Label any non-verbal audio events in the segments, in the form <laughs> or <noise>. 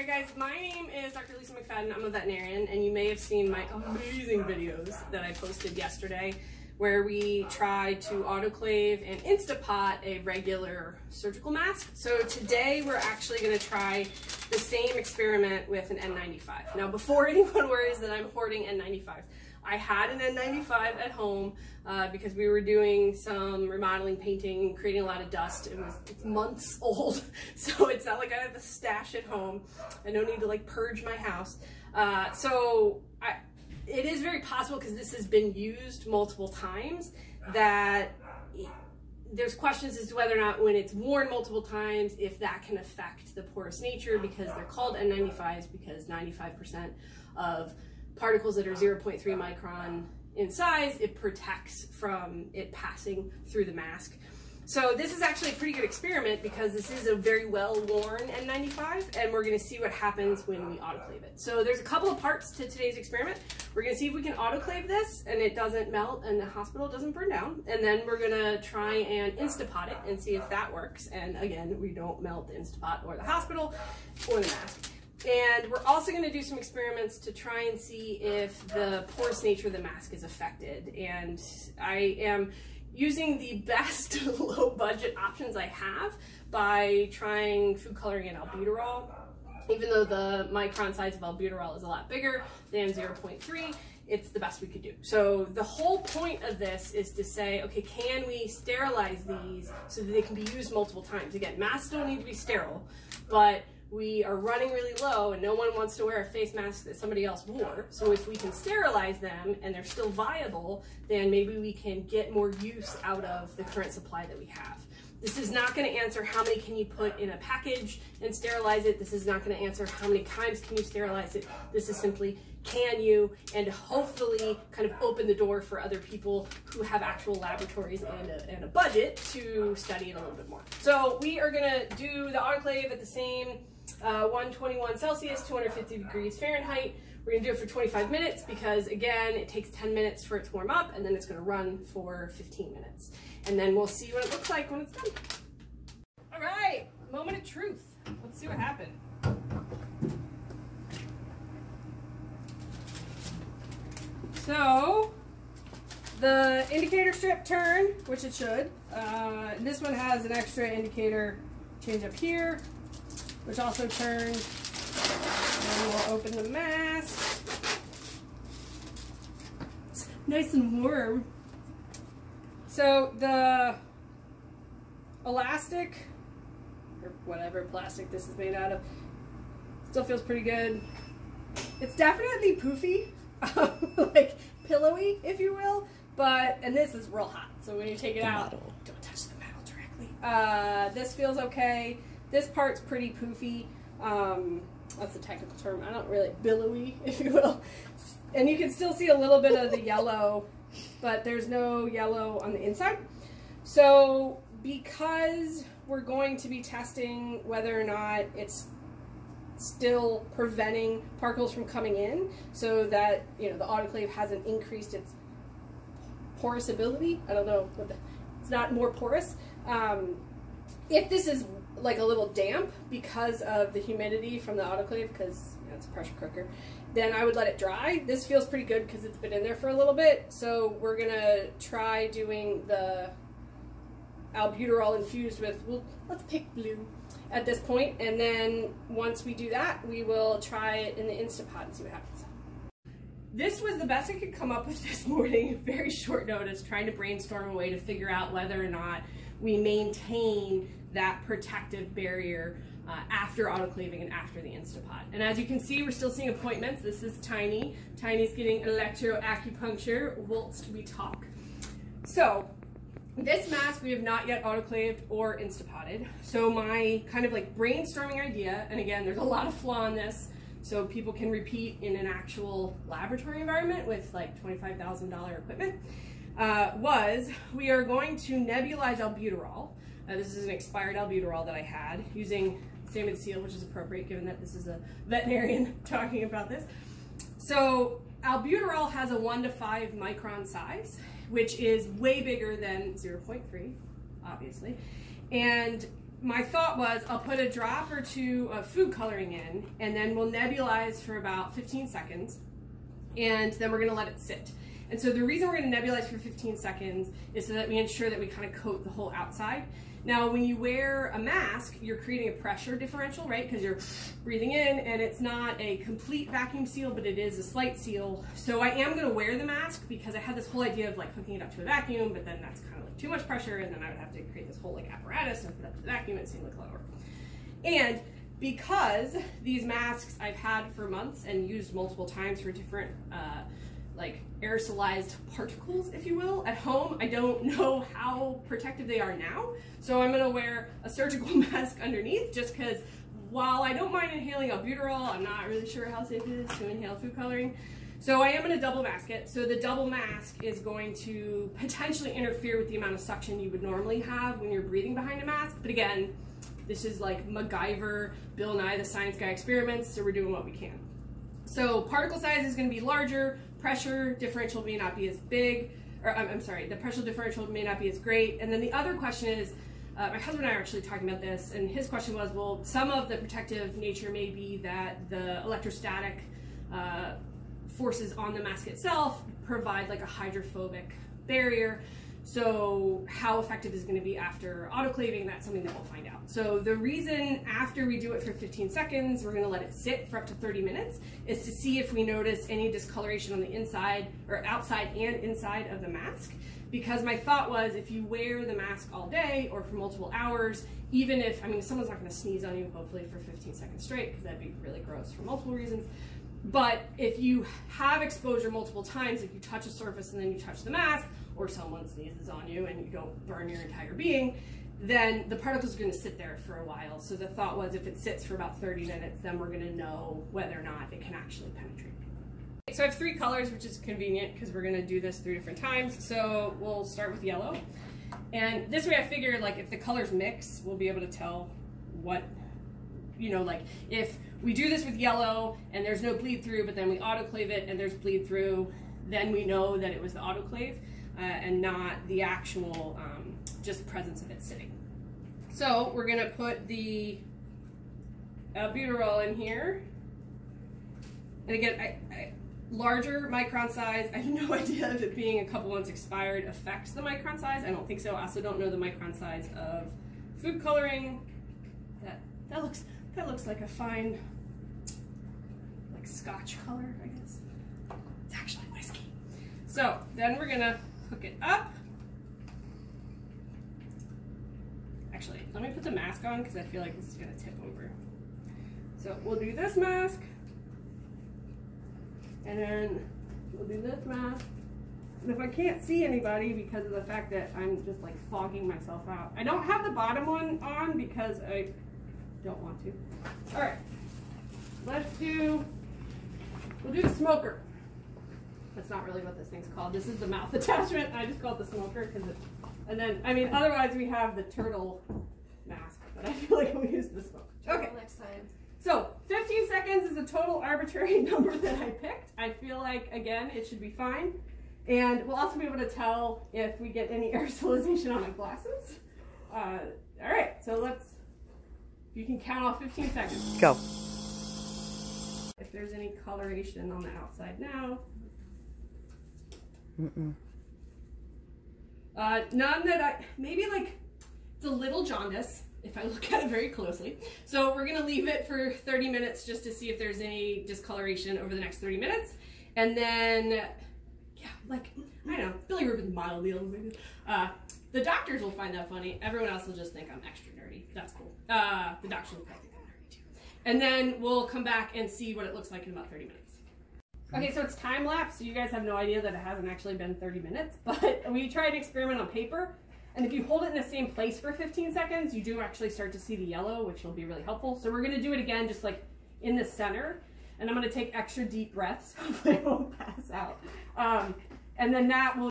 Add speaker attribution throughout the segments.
Speaker 1: Alright guys, my name is Dr. Lisa McFaddin. I'm a veterinarian and you may have seen my amazing videos that I posted yesterday where we tried to autoclave and Instapot a regular surgical mask. So today we're actually gonna try the same experiment with an N95. Now before <laughs> anyone worries that I'm hoarding N95s, I had an N95 at home uh, because we were doing some remodeling, painting, creating a lot of dust. It was it's months <laughs> old, so it's not like I have a stash at home. I don't need to like purge my house. Uh, so I, it is very possible because this has been used multiple times that there's questions as to whether or not when it's worn multiple times if that can affect the porous nature because they're called N95s because 95% of particles that are 0.3 micron in size, it protects from it passing through the mask. So this is actually a pretty good experiment because this is a very well worn N95 and we're gonna see what happens when we autoclave it. So there's a couple of parts to today's experiment. We're gonna see if we can autoclave this and it doesn't melt and the hospital doesn't burn down. And then we're gonna try and Instapot it and see if that works. And again, we don't melt the Instapot or the hospital or the mask. And we're also going to do some experiments to try and see if the porous nature of the mask is affected. And I am using the <laughs> best <laughs> low budget options I have by trying food coloring and albuterol. Even though the micron size of albuterol is a lot bigger than 0.3, it's the best we could do. So the whole point of this is to say, okay, can we sterilize these so that they can be used multiple times? Again, masks don't need to be sterile, but we are running really low and no one wants to wear a face mask that somebody else wore. So if we can sterilize them and they're still viable, then maybe we can get more use out of the current supply that we have. This is not going to answer how many can you put in a package and sterilize it. This is not going to answer how many times can you sterilize it. This is simply can you and hopefully kind of open the door for other people who have actual laboratories and a, and a budget to study it a little bit more. So we are going to do the autoclave at the same uh, 121 Celsius, 250 degrees Fahrenheit. We're gonna do it for 25 minutes because again, it takes 10 minutes for it to warm up and then it's gonna run for 15 minutes. And then we'll see what it looks like when it's done. All right, moment of truth. Let's see what happened. So, the indicator strip turned, which it should. Uh, this one has an extra indicator change up here which also turns. And we'll open the mask. It's nice and warm. So the elastic, or whatever plastic this is made out of, still feels pretty good. It's definitely poofy, <laughs> like pillowy, if you will, but, and this is real hot, so when you take it the out, metal. don't touch the metal directly. Uh, this feels okay. This part's pretty poofy. Um, that's the technical term. I don't really, billowy, <laughs> if you will. And you can still see a little bit of the <laughs> yellow, but there's no yellow on the inside. So because we're going to be testing whether or not it's still preventing particles from coming in so that, you know, the autoclave hasn't increased its porous ability. I don't know, what the, it's not more porous. Um, if this is like a little damp because of the humidity from the autoclave because you know, it's a pressure cooker, then I would let it dry. This feels pretty good because it's been in there for a little bit. So we're gonna try doing the albuterol infused with, well, let's pick blue at this point. And then once we do that, we will try it in the Instapot and see what happens. This was the best I could come up with <laughs> this morning, very short notice, trying to brainstorm a way to figure out whether or not we maintain that protective barrier uh, after autoclaving and after the Instapot. And as you can see, we're still seeing appointments. This is Tiny. Tiny's getting electroacupuncture whilst we talk. So this mask we have not yet autoclaved or Instapotted. So my kind of like brainstorming idea, and again, there's a lot of flaw in this, so people can repeat in an actual laboratory environment with like $25,000 equipment, uh, was we are going to nebulize albuterol uh, this is an expired albuterol that I had using salmon seal, which is appropriate given that this is a veterinarian <laughs> talking about this. So albuterol has a one to five micron size, which is way bigger than 0.3, obviously. And my thought was I'll put a drop or two of food coloring in and then we'll nebulize for about 15 seconds and then we're gonna let it sit. And so the reason we're gonna nebulize for 15 seconds is so that we ensure that we kind of coat the whole outside. Now, when you wear a mask, you're creating a pressure differential, right? Because you're breathing in and it's not a complete vacuum seal, but it is a slight seal. So I am gonna wear the mask because I had this whole idea of like hooking it up to a vacuum, but then that's kind of like too much pressure and then I would have to create this whole like apparatus and put it up to the vacuum and it seemed like a lot of work. And because these masks I've had for months and used multiple times for different uh, like aerosolized particles, if you will, at home. I don't <laughs> know how protective they are now. So I'm gonna wear a surgical <laughs> mask underneath just because while I don't mind inhaling albuterol, I'm not really sure how safe it is to inhale food coloring. So I am gonna double mask it. So the double mask is going to potentially interfere with the amount of suction you would normally have when you're breathing behind a mask. But again, this is like MacGyver, Bill Nye the Science Guy experiments, so we're doing what we can. So particle size is gonna be larger, pressure differential may not be as big, or I'm, I'm sorry, the pressure differential may not be as great. And then the other question is, uh, my husband and I are actually talking about this, and his question was, well, some of the protective nature may be that the electrostatic uh, forces on the mask itself provide like a hydrophobic barrier. So how effective is going to be after autoclaving, that's something that we'll find out. So the reason after we do it for 15 seconds, we're going to let it sit for up to 30 minutes, is to see if we notice any discoloration on the inside or outside and inside of the mask. Because my thought was if you wear the mask all day or for multiple hours, even if, I mean, someone's not going to sneeze on you, hopefully for 15 seconds straight, because that'd be really gross for multiple reasons. But if you have exposure multiple times, if you touch a surface and then you touch the mask, or someone sneezes on you and you don't burn your entire being, then the particles are going to sit there for a while. So the thought was if it sits for about 30 minutes, then we're going to know whether or not it can actually penetrate. So I have three colors, which is convenient because we're going to do this three different times. So we'll start with yellow. And this way I figured like if the colors mix, we'll be able to tell what, you know, like if we do this with yellow and there's no bleed through, but then we autoclave it and there's bleed through, then we know that it was the autoclave uh, and not the actual um, just presence of it sitting. So we're gonna put the albuterol in here. And again, I, I, larger micron size, I have no <laughs> idea if it being a couple months expired affects the micron size. I don't think so. I also don't know the micron size of food coloring. That, that looks, that looks like a fine, like scotch color, I guess. It's actually whiskey. So then we're gonna hook it up. Actually, let me put the mask on because I feel like this is gonna tip over. So we'll do this mask, and then we'll do this mask. And if I can't see anybody because of the fact that I'm just like fogging myself out, I don't have the bottom one on because I don't want to. All right, let's do, we'll do the smoker. That's not really what this thing's called. This is the mouth <laughs> attachment. I just call it the smoker because it, and then, I mean, otherwise we have the turtle mask, but I <laughs> feel like we'll use the smoker. Okay.
Speaker 2: Next time.
Speaker 1: So 15 seconds is a total arbitrary <laughs> number that I picked. I feel like, again, it should be fine. And we'll also be able to tell if we get any aerosolization on my glasses. Uh, all right, so let's, you can count off 15 seconds.
Speaker 3: Go.
Speaker 1: If there's any coloration on the outside now.
Speaker 3: Mm-mm.
Speaker 1: Uh, none that I, maybe like, it's a little jaundice if I <laughs> look at it very closely. So we're gonna leave it for 30 minutes just to see if there's any discoloration over the next 30 minutes. And then, yeah, like, I don't know, bilirubin's mildly elevated. Uh, the doctors will find that funny. Everyone else will just think I'm extra nerdy. That's cool. Uh, the doctors will probably think I'm nerdy too. And then we'll come back and see what it looks like in about 30 minutes. Okay, so it's time lapse, so you guys have no idea that it hasn't actually been 30 minutes, <laughs> but we tried an experiment on paper, and if you hold it in the same place for 15 seconds, you do actually start to see the yellow, which will be really helpful. So we're gonna do it again, just like in the center, and I'm gonna take extra deep breaths, <laughs> hopefully I won't pass out. Um, and then that will,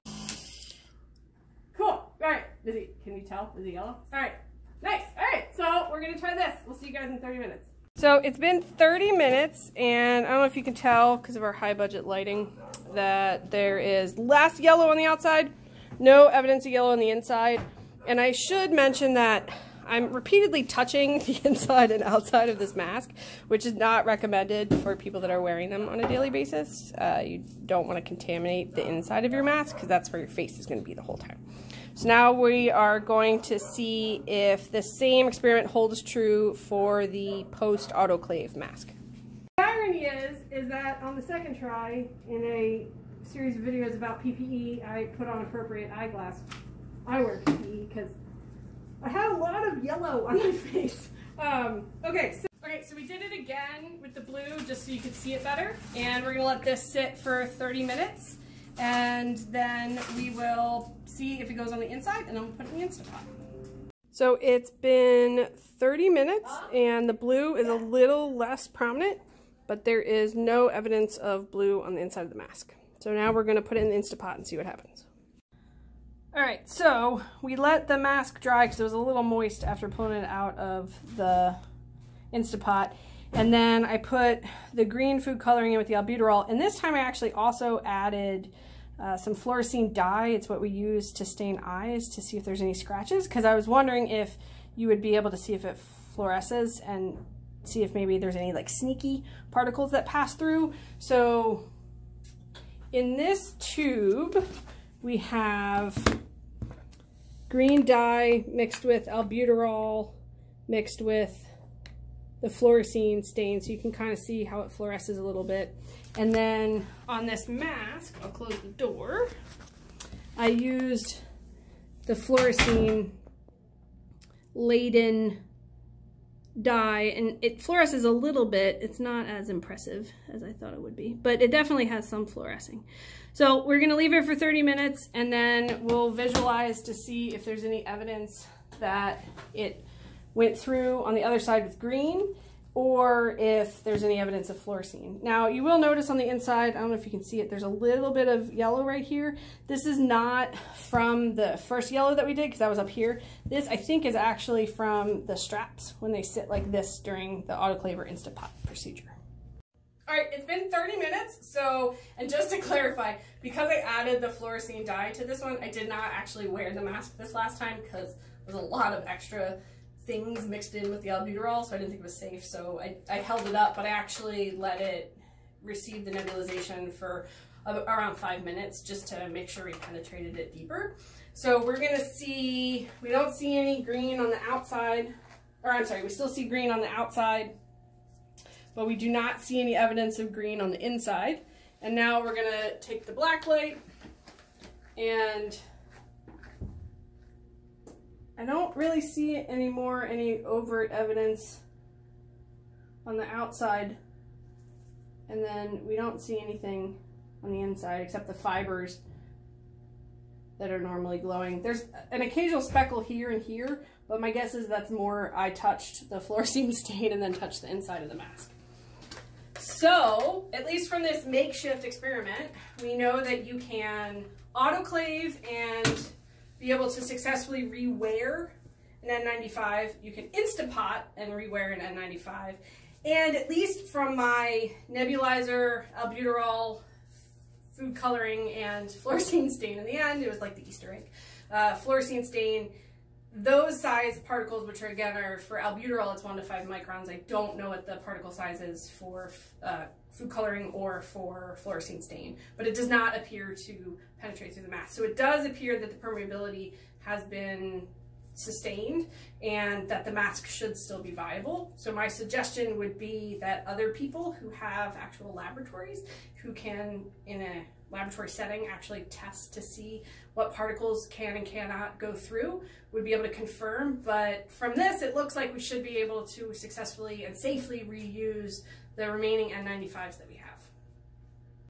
Speaker 1: cool, all right, he, can you tell, is it yellow? All right, nice, all right, so we're gonna try this. We'll see you guys in 30 minutes. So it's been 30 minutes, and I don't know if you can tell because of our high budget lighting that there is less yellow on the outside, no evidence of yellow on the inside. And I should mention that I'm repeatedly touching <laughs> the inside and outside of this mask, which is not recommended for people that are wearing them on a daily basis. Uh, you don't want to contaminate the inside of your mask because that's where your face is going to be the whole time. So now we are going to see if the same experiment holds true for the post autoclave mask. The irony is, is that on the second try, in a series of videos about PPE, I put on appropriate eyeglass. I wear PPE because I had a lot of yellow on my <laughs> face. Um, okay, so, okay, so we did it again with the blue just so you could see it better. And we're gonna let this sit for 30 minutes. And then we will see if it goes on the inside and then we'll put it in the Instapot. So it's been 30 minutes and the blue is a little less prominent, but there is no evidence of blue on the inside of the mask. So now we're gonna put it in the Instapot and see what happens. All right, so we let the mask dry because it was a little moist after pulling it out of the Instapot. And then I put the green food coloring in with the albuterol. And this time I actually also added uh, some fluorescein dye. It's what we use to stain eyes to see if there's any scratches. Because I was wondering if you would be able to see if it fluoresces and see if maybe there's any like sneaky particles that pass through. So in this tube, we have green dye mixed with albuterol mixed with the fluorescein stain so you can kind of see how it fluoresces a little bit. And then on this mask, I'll close the door, I used the fluorescein laden dye and it fluoresces a little bit. It's not as impressive as I thought it would be, but it definitely has some fluorescing. So we're gonna leave it for 30 minutes and then we'll visualize to see if there's any evidence that it went through on the other side with green or if there's any evidence of fluorescein. Now you will notice on the inside, I don't know if you can see it, there's a little bit of yellow right here. This is not from the first yellow that we did because that was up here. This I think is actually from the straps when they sit like this during the autoclave or Instapot procedure. All right, it's been 30 minutes, so, and just to <laughs> clarify, because I added the fluorescein dye to this one, I did not actually wear the mask this last time because there's a lot of extra things mixed in with the albuterol, so I didn't think it was safe, so I, I held it up, but I actually let it receive the nebulization for around five minutes just to make sure we penetrated it deeper. So we're gonna see, we don't see any green on the outside, or I'm sorry, we still see green on the outside, but we do not see any evidence of green on the inside. And now we're gonna take the black light and I don't really see anymore any overt evidence on the outside. And then we don't see anything on the inside except the fibers that are normally glowing. There's an occasional speckle here and here, but my guess is that's more I touched the fluorescein <laughs> stain and then touched the inside of the mask. So, at least from this makeshift experiment, we know that you can autoclave and be able to successfully rewear an N95. You can Instapot and rewear an N95. And at least from my nebulizer, albuterol, food coloring, and <laughs> fluorescein stain in the end, it was like the Easter egg, uh, fluorescein stain, those size particles, which are again are for albuterol, it's one to five microns. I don't know what the particle size is for uh, food coloring or for fluorescein stain, but it does not appear to penetrate through the mask. So it does appear that the permeability has been sustained and that the mask should still be viable. So my suggestion would be that other people who have actual laboratories who can, in a laboratory setting, actually test to see what particles can and cannot go through We'd be able to confirm. But from this, it looks like we should be able to successfully and safely reuse the remaining N95s that we have.